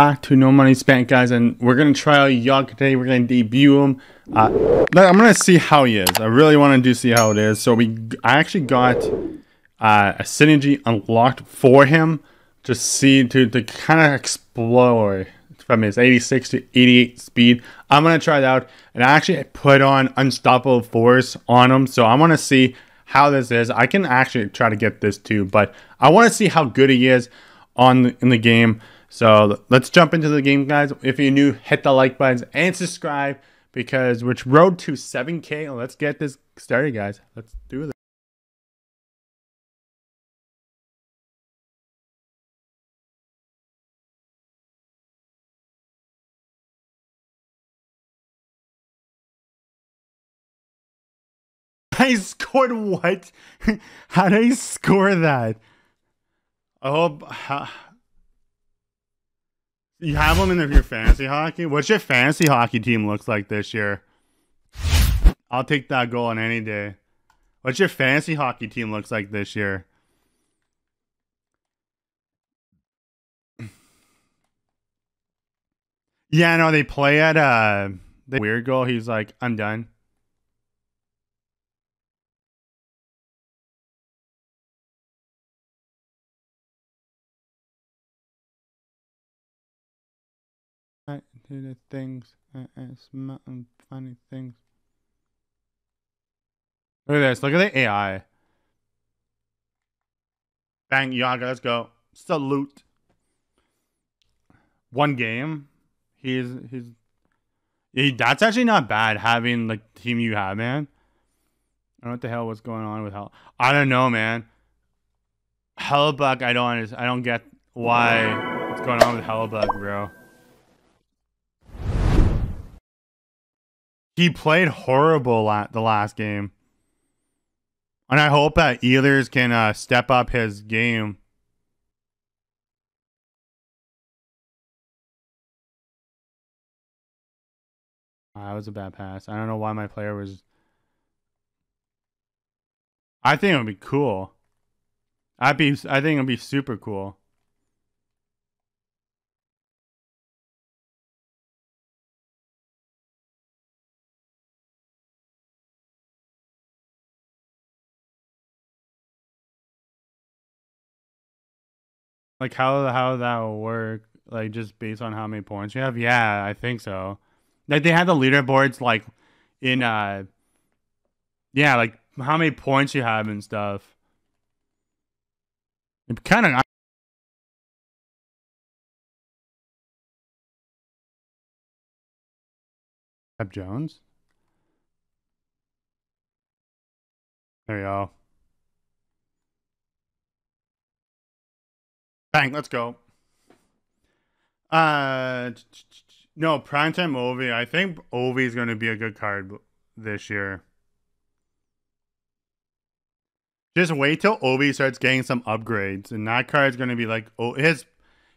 back to No Money Spent, guys, and we're gonna try out Yogg today. We're gonna debut him. Uh, I'm gonna see how he is. I really want to do see how it is. So we, I actually got uh, a synergy unlocked for him to see to to kind of explore from his 86 to 88 speed. I'm gonna try it out, and I actually put on Unstoppable Force on him. So I want to see how this is. I can actually try to get this too, but I want to see how good he is on in the game. So let's jump into the game, guys. If you're new, hit the like buttons and subscribe because we're road to 7K. Let's get this started, guys. Let's do this. I scored what? How did I score that? Oh, I hope. You have them in your fantasy hockey? What's your fantasy hockey team looks like this year? I'll take that goal on any day. What's your fantasy hockey team looks like this year? Yeah, no, they play at uh the weird goal. He's like, I'm done. Do the things and smart and funny things. Look at this. Look at the AI. Bang, Jagr, let's go. Salute. One game. He's he's he, that's actually not bad having like the team you have, man. I don't know what the hell what's going on with hell. I don't know, man. Hellebuyck, I don't I don't get why what's going on with Hellebuyck, bro. He played horrible at the last game. And I hope that Ehlers can uh, step up his game. Ah, that was a bad pass. I don't know why my player was. I think it would be cool. I'd be. I think it'd be super cool. Like how how that will work? Like just based on how many points you have? Yeah, I think so. Like they had the leaderboards like in uh yeah, like how many points you have and stuff. It kind of Jones. There you go. Bang, let's go. Uh, no, primetime Ovi. I think Ovi is going to be a good card this year. Just wait till Ovi starts getting some upgrades, and that card is going to be like oh, his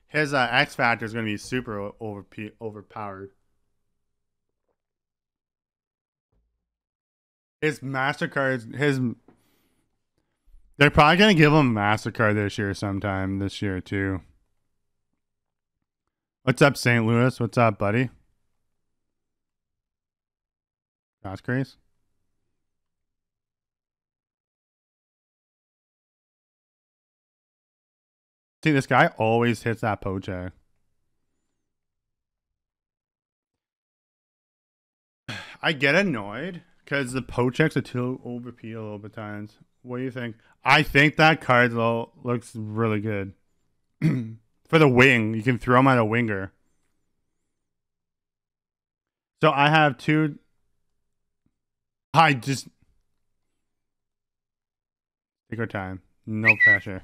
his uh, X factor is going to be super over overpowered. His Mastercards, his they're probably gonna give him Mastercard this year sometime this year too. What's up, St. Louis? What's up, buddy? That's crazy. See, this guy always hits that poche. I get annoyed because the poke checks are too overpeel a little bit times. What do you think? I think that card looks really good. For the wing, you can throw him at a winger. So I have two. I just take our time. No pressure.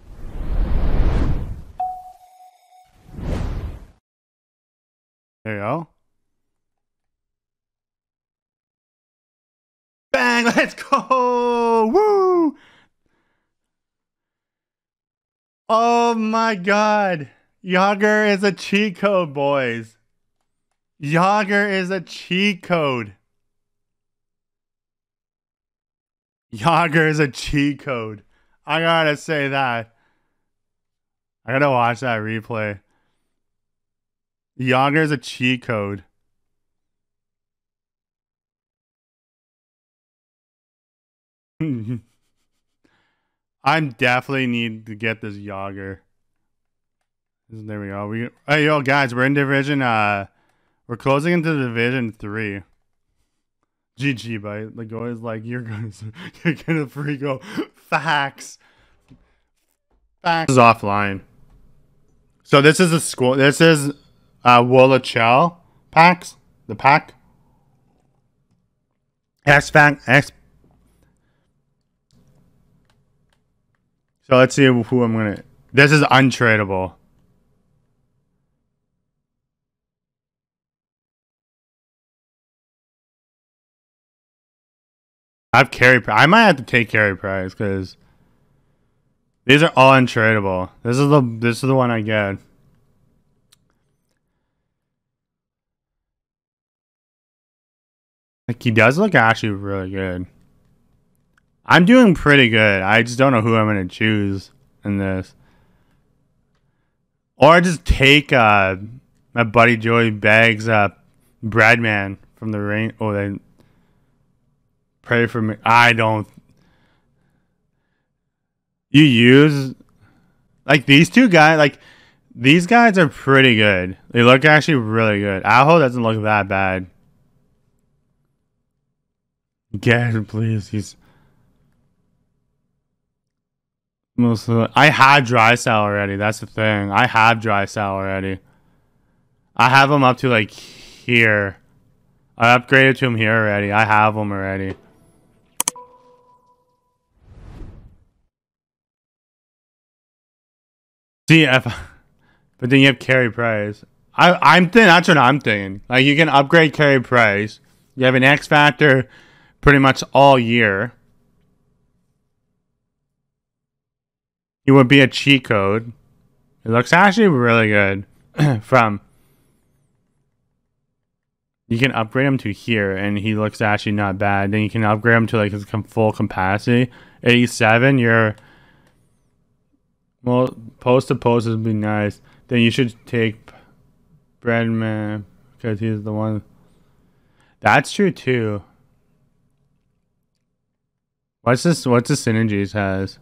There you go. Bang! Let's go! Woo! Oh my god. Jagr is a cheat code, boys. Jagr is a cheat code. Jagr is a cheat code. I gotta say that. I gotta watch that replay. Jagr is a cheat code. I definitely need to get this Jagr. There we go. We hey yo guys, we're in division. Uh, we're closing into division three. GG, but like always, like you're gonna you're gonna freak out. Facts. Facts. This is offline. So this is a school. This is uh Wolachel packs. The pack. X fact X. So let's see who I'm gonna. This is untradeable. I have carry. I might have to take Carey Price because these are all untradeable. This is the this is the one I get. Like he does look actually really good. I'm doing pretty good. I just don't know who I'm gonna choose in this. Or just take uh my buddy Joey Bags uh Bradman from the rain. Oh, they pray for me. I don't. You use like these two guys. Like these guys are pretty good. They look actually really good. Aho doesn't look that bad. Get him, please. He's mostly. I had Draisaitl already. That's the thing. I have Draisaitl already. I have them up to like here. I upgraded to them here already. I have them already. See if, but then you have Carey Price. I I'm thinking that's what I'm thinking. Like you can upgrade Carey Price. You have an X factor, pretty much all year. It would be a cheat code. It looks actually really good. From you can upgrade him to here, and he looks actually not bad. Then you can upgrade him to like his full capacity. 87, you're well, post to post would be nice. Then you should take Breadman because he's the one. That's true too. What's this? What's the synergies has?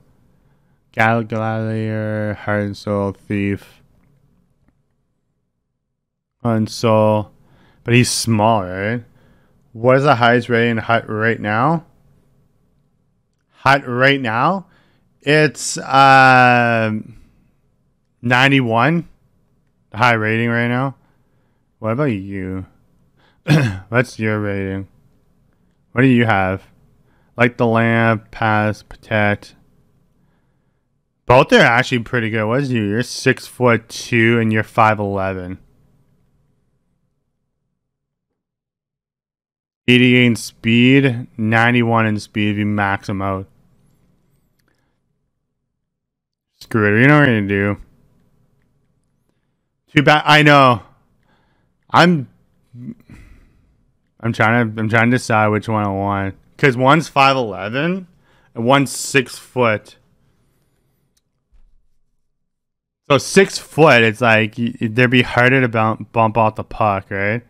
Gal Gladiator, Heart and Soul, Thief, and Soul, but he's small, right? What is the highest rating hut right now? Hut right now? It's uh, 91. High rating right now. What about you? What's your rating? What do you have? Like the lamp, pass, protect. Both are actually pretty good. What is you? You're six foot two and you're five eleven. 88 in speed, 91 in speed if you max them out. Screw it. You know what we're gonna do. Too bad. I know. I'm. I'm trying to. I'm trying to decide which one I want because one's five eleven and one's six foot. So six foot, it's like they'd be harder to bump, bump off the puck, right?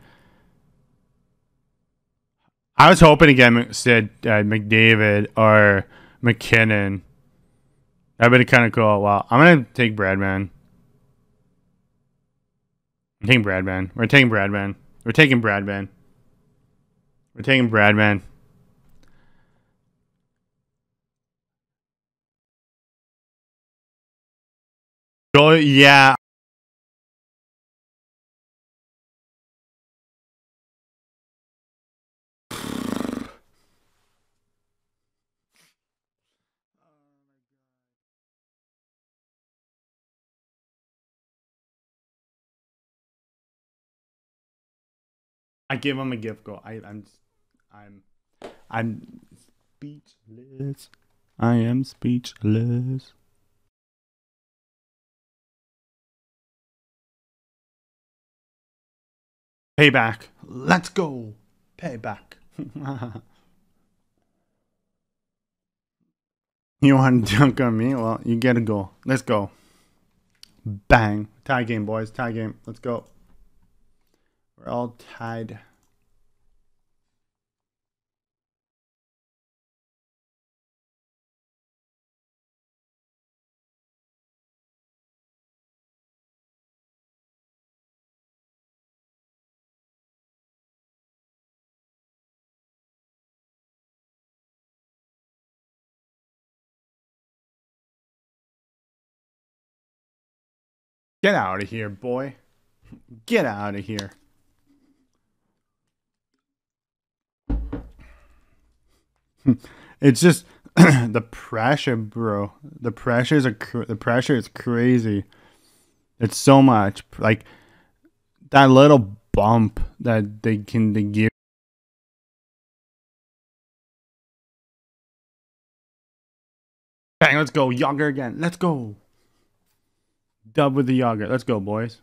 I was hoping to get Sid uh, McDavid or MacKinnon. That'd be kind of cool. Well, I'm gonna take Bradman. I'm taking Bradman. We're taking Bradman. We're taking Bradman. We're taking Bradman. Yeah, I give him a gift go. I, I'm, I'm, I'm speechless. I am speechless. Payback. Let's go. Payback. you want to dunk on me? Well, you get a goal. Let's go. Bang. Tie game, boys. Tie game. Let's go. We're all tied. Get out of here, boy. Get out of here. it's just the pressure, bro. The pressure is a the pressure is crazy. It's so much like that little bump that they can they give. Bang! Let's go, younger again. Let's go. Dub with the yogurt. Let's go, boys.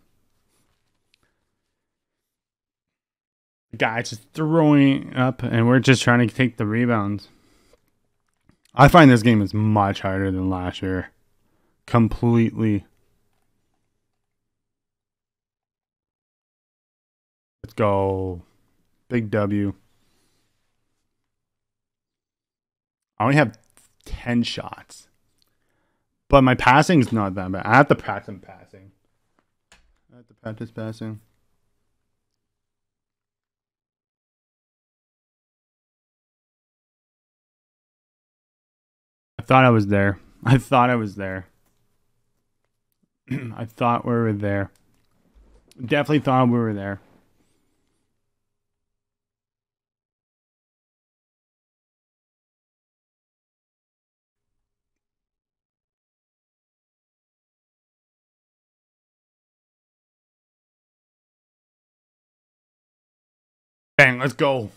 The guy's just throwing up, and we're just trying to take the rebounds. I find this game is much harder than last year. Completely. Let's go. Big W. I only have 10 shots. But my passing's not that bad. I have to practice passing. I have to practice passing. I thought I was there. I thought I was there. I thought we were there. Definitely thought we were there. Let's go.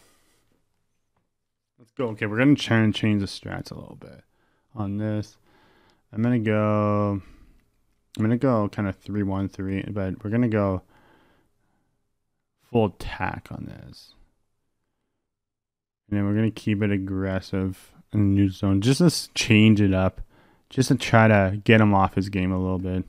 Let's go. Okay, we're going to try and change the strats a little bit on this. I'm going to go... I'm going to go kind of 3-1-3, but we're going to go full attack on this. And then we're going to keep it aggressive in the new zone. Just to change it up. Just to try to get him off his game a little bit.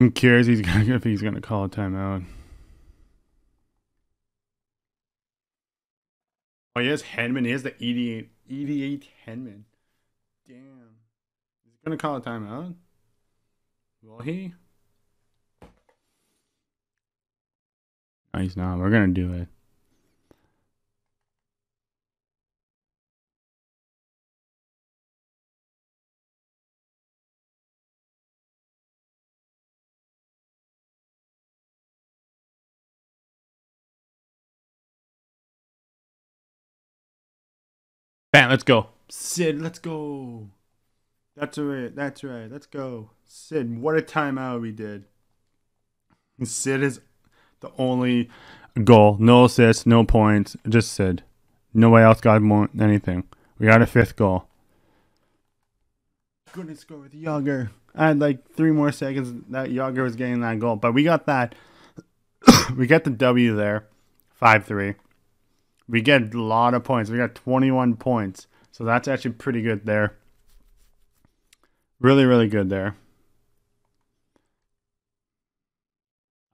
I'm curious he's gonna, if he's going to call a timeout. Oh, he has Hedman. He has the 88, 88 Hedman. Damn. He's going to call a timeout? Will he? No, he's not. We're going to do it. Let's go. Sid, let's go. That's right. That's right. Let's go. Sid, what a timeout we did. Sid is the only goal. No assists, no points. Just Sid. Nobody else got more anything. We got a fifth goal. Couldn't score with Jagr. I had like three more seconds that Jagr was getting that goal. But we got that. we got the W there. 5 3. We get a lot of points. We got 21 points. So that's actually pretty good there. Really, really good there.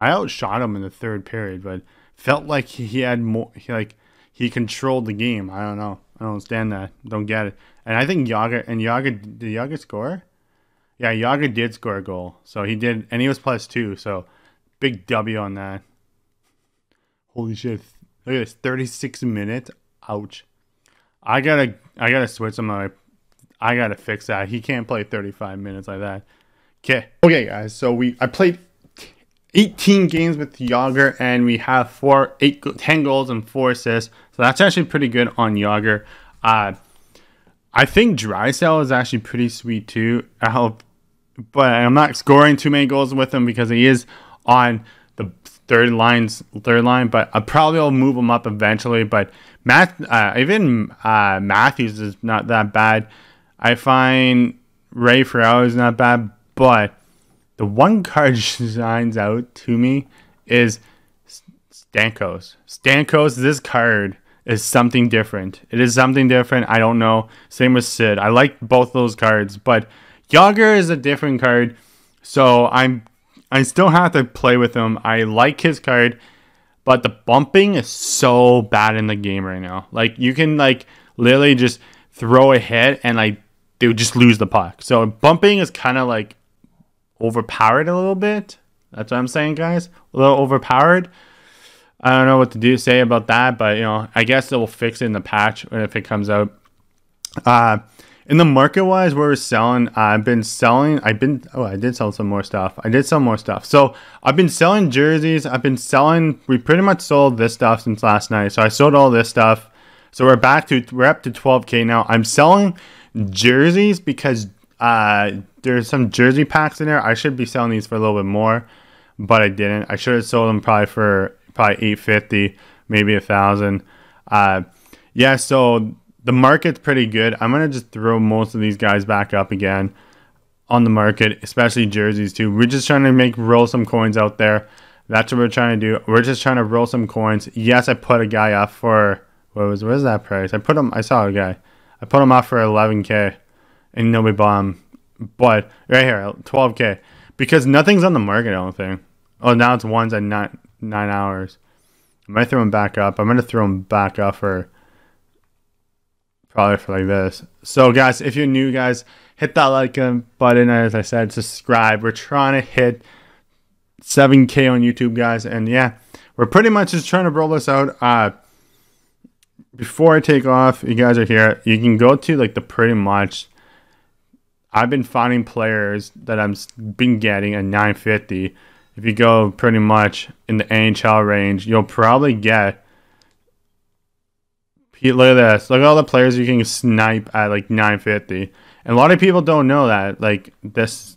I outshot him in the third period, but felt like he had more. He, like he controlled the game. I don't know. I don't understand that. Don't get it. And I think Jagr and Jagr did Jagr score? Yeah, Jagr did score a goal. So he did, and he was plus two. So big W on that. Holy shit! Look at this, 36 minutes. Ouch. I gotta, I gotta switch on my. I gotta fix that. He can't play 35 minutes like that. Okay, okay, guys. So we, I played 18 games with Jagr, and we have four, eight, 10 goals and four assists. So that's actually pretty good on Jagr. Uh, I think Draisaitl is actually pretty sweet too. I hope, but I'm not scoring too many goals with him because he is on the third lines third line, but I probably will move him up eventually. But Matt, uh, even uh, Matthews is not that bad. I find Ray Ferrell is not bad, but the one card shines out to me is Stamkos. Stamkos, this card is something different. It is something different. I don't know. Same with Sid. I like both those cards, but Jagr is a different card. So I'm I still have to play with him. I like his card, but the bumping is so bad in the game right now. Like you can like literally just throw a hit and like they would just lose the puck. So bumping is kind of like overpowered a little bit. That's what I'm saying, guys. A little overpowered. I don't know what to do say about that, but you know, I guess it will fix it in the patch if it comes out. Uh, in the market wise, where we're selling, I've been selling. I've been oh, I did sell some more stuff. I did sell more stuff. So I've been selling jerseys. I've been selling. We pretty much sold this stuff since last night. So I sold all this stuff. So we're back to we're up to 12k now. I'm selling jerseys because uh, there's some jersey packs in there. I should be selling these for a little bit more, but I didn't. I should have sold them probably for probably 850, maybe a thousand. Uh, yeah. So the market's pretty good. I'm gonna just throw most of these guys back up again on the market, especially jerseys too. We're just trying to make roll some coins out there. That's what we're trying to do. We're just trying to roll some coins. Yes, I put a guy up for what was where's that price? I put him. I saw a guy. I put him off for 11k, and nobody bought him. But right here, 12k, because nothing's on the market. I don't think. Oh, now it's ones at nine nine hours. I might throw him back up. I'm gonna throw him back up for probably for like this. So guys, if you're new, guys, hit that like button. As I said, subscribe. We're trying to hit 7k on YouTube, guys, and yeah, we're pretty much just trying to roll this out. Uh, before I take off, you guys are here. You can go to like the pretty much. I've been finding players that I've been getting at 950. If you go pretty much in the NHL range, you'll probably get. Look at this. Look at all the players you can snipe at like 950. And a lot of people don't know that. Like this.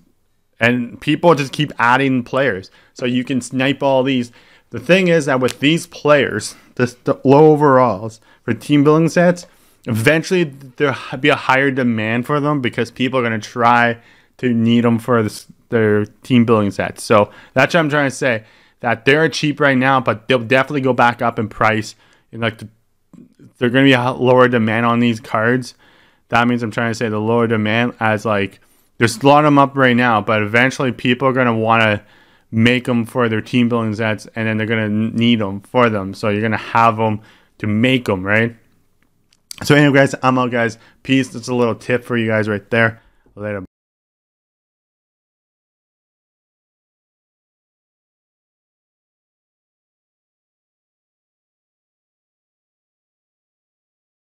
And people just keep adding players. So you can snipe all these. The thing is that with these players, this, the low overalls for team building sets, eventually there'll be a higher demand for them because people are going to try to need them for this, their team building sets. So that's what I'm trying to say. That they're cheap right now, but they'll definitely go back up in price. And like the, they're going to be a lower demand on these cards. That means I'm trying to say the lower demand as like there's a lot of them up right now, but eventually people are going to want to make them for their team building sets, and then they're gonna need them for them. So you're gonna have them to make them, right? So anyway, guys, I'm out, guys. Peace. That's a little tip for you guys right there. Later.